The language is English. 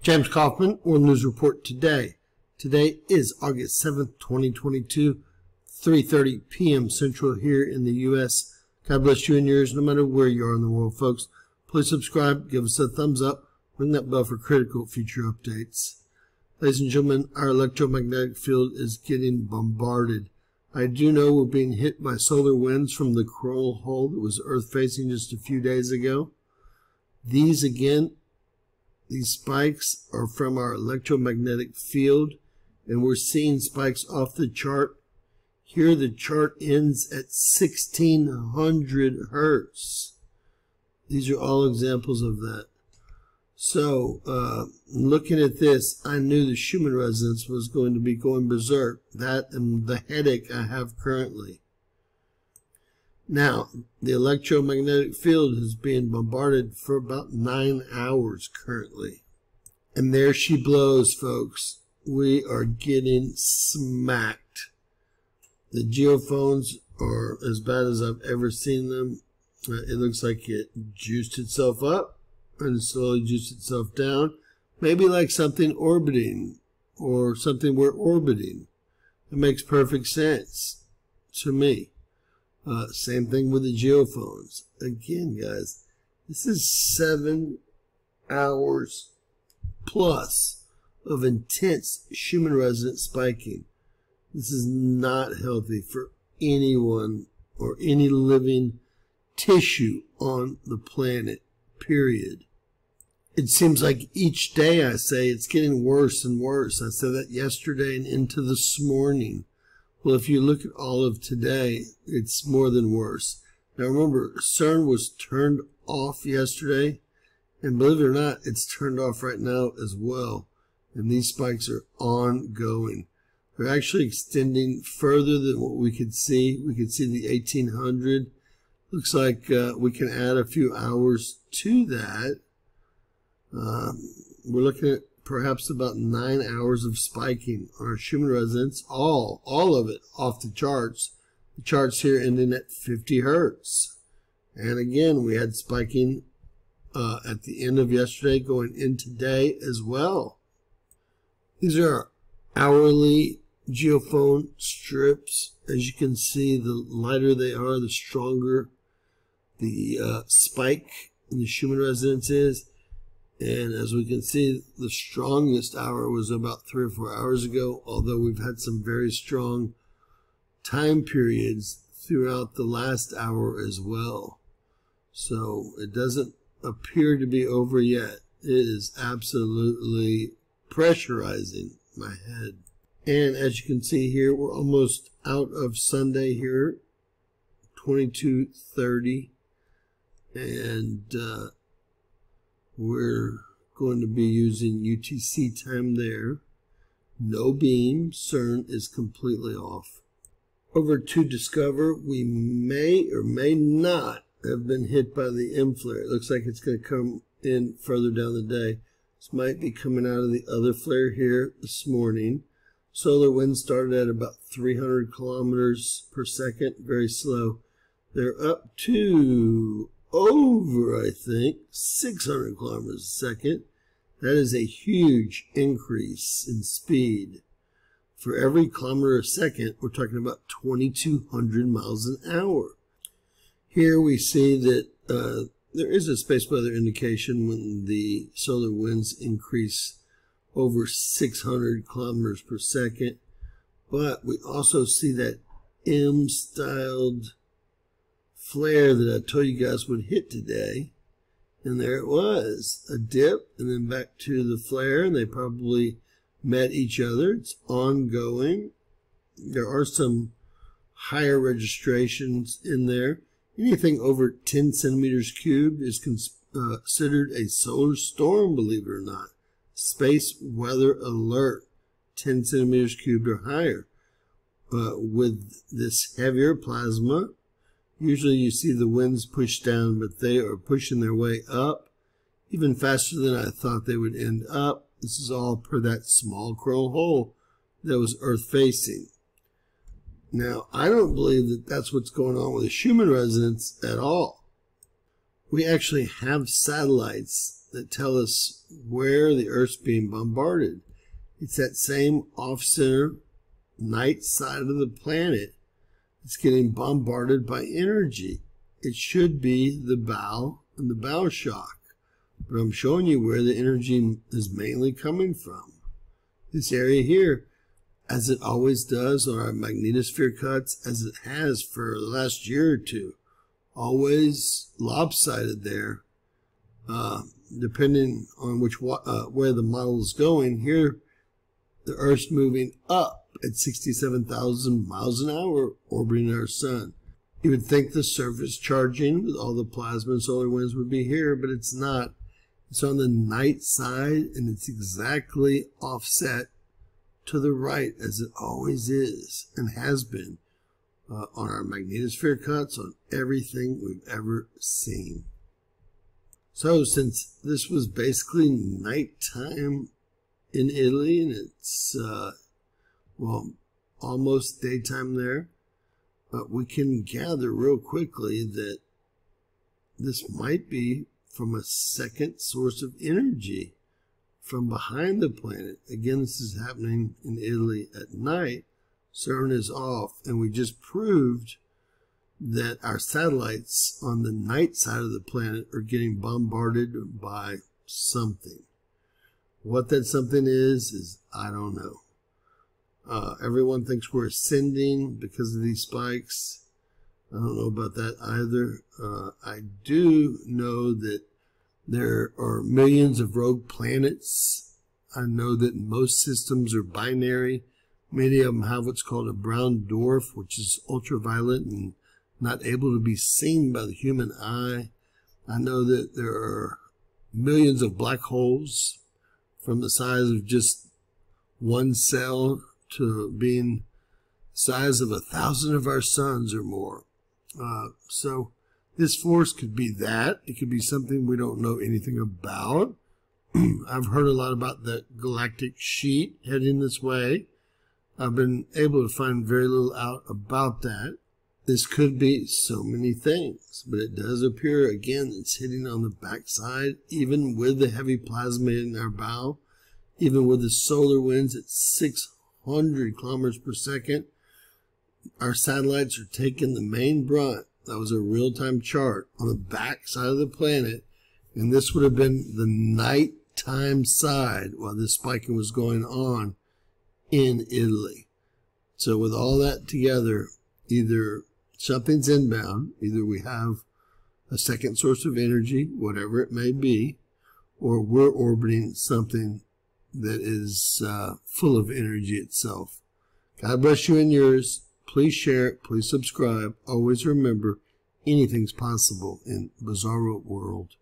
James Kaufman, World News Report today. Today is August 7th, 2022, 3.30 p.m. Central here in the U.S. God bless you and yours no matter where you are in the world, folks. Please subscribe, give us a thumbs up, ring that bell for critical future updates. Ladies and gentlemen, our electromagnetic field is getting bombarded. I do know we're being hit by solar winds from the coronal hole that was Earth facing just a few days ago. These again, these spikes are from our electromagnetic field, and we're seeing spikes off the chart. Here the chart ends at 1600 hertz. These are all examples of that. So, uh, looking at this, I knew the Schumann resonance was going to be going berserk. That and the headache I have currently. Now, the electromagnetic field has been bombarded for about nine hours currently. And there she blows, folks. We are getting smacked. The geophones are as bad as I've ever seen them. Uh, it looks like it juiced itself up and slowly juiced itself down. Maybe like something orbiting or something we're orbiting. It makes perfect sense to me. Uh, same thing with the geophones. Again, guys, this is seven hours plus of intense Schumann resonance spiking. This is not healthy for anyone or any living tissue on the planet, period. It seems like each day I say it's getting worse and worse. I said that yesterday and into this morning. Well, if you look at all of today, it's more than worse. Now remember, CERN was turned off yesterday, and believe it or not, it's turned off right now as well. And these spikes are ongoing. They're actually extending further than what we could see. We could see the 1800. Looks like uh, we can add a few hours to that. Um, we're looking at perhaps about nine hours of spiking on our Schumann resonance, all, all of it off the charts. The charts here ending at 50 hertz. And again, we had spiking uh, at the end of yesterday going in today as well. These are hourly geophone strips. As you can see, the lighter they are, the stronger the uh, spike in the Schumann resonance is. And as we can see, the strongest hour was about three or four hours ago, although we've had some very strong time periods throughout the last hour as well. So it doesn't appear to be over yet. It is absolutely pressurizing my head. And as you can see here, we're almost out of Sunday here, 2230. And uh, we're going to be using UTC time there. No beam, CERN is completely off. Over to DSCOVR, we may or may not have been hit by the M flare. It looks like it's going to come in further down the day. This might be coming out of the other flare here this morning. Solar wind started at about 300 kilometers per second, very slow. They're up to over, I think, 600 kilometers a second. That is a huge increase in speed. For every kilometer a second, we're talking about 2,200 miles an hour. Here we see that uh, there is a space weather indication when the solar winds increase over 600 kilometers per second. But we also see that M-styled flare that I told you guys would hit today. And there it was, a dip and then back to the flare and they probably met each other. It's ongoing. There are some higher registrations in there. Anything over 10 centimeters cubed is uh, considered a solar storm, believe it or not. Space weather alert, 10 centimeters cubed or higher. Uh, with this heavier plasma, Usually you see the winds push down, but they are pushing their way up even faster than I thought they would end up. This is all per that small coronal hole that was Earth facing. Now, I don't believe that that's what's going on with the Schumann resonance at all. We actually have satellites that tell us where the Earth's being bombarded. It's that same off-center night side of the planet that's getting bombarded by energy. It should be the bow and the bow shock. But I'm showing you where the energy is mainly coming from. This area here, as it always does on our magnetosphere cuts, as it has for the last year or two, always lopsided there. Uh, depending on which uh, where the model is going, here the Earth's moving up at 67,000 miles an hour orbiting our sun. You would think the surface charging with all the plasma and solar winds would be here, but it's not. It's on the night side and it's exactly offset to the right as it always is and has been uh, on our magnetosphere cuts on everything we've ever seen. So since this was basically nighttime in Italy and it's, uh, well, almost daytime there, but we can gather real quickly that this might be from a second source of energy from behind the planet. Again, this is happening in Italy at night. CERN is off, and we just proved that our satellites on the night side of the planet are getting bombarded by something. What that something is, is I don't know. Uh, everyone thinks we're ascending because of these spikes. I don't know about that either. Uh, I do know that there are millions of rogue planets. I know that most systems are binary. Many of them have what's called a brown dwarf, which is ultraviolet and not able to be seen by the human eye. I know that there are millions of black holes from the size of just one cell to being size of a thousand of our suns or more. Uh, so this force could be that. It could be something we don't know anything about. I've heard a lot about the galactic sheet heading this way. I've been able to find very little out about that. This could be so many things, but it does appear again it's hitting on the backside, even with the heavy plasma in our bow, even with the solar winds at 600 kilometers per second. Our satellites are taking the main brunt. That was a real-time chart on the back side of the planet, and this would have been the nighttime side while this spiking was going on in Italy. So with all that together, either something's inbound. Either we have a second source of energy, whatever it may be, or we're orbiting something that is uh, full of energy itself. God bless you and yours. Please share. Please subscribe. Always remember, anything's possible in Bizarro World.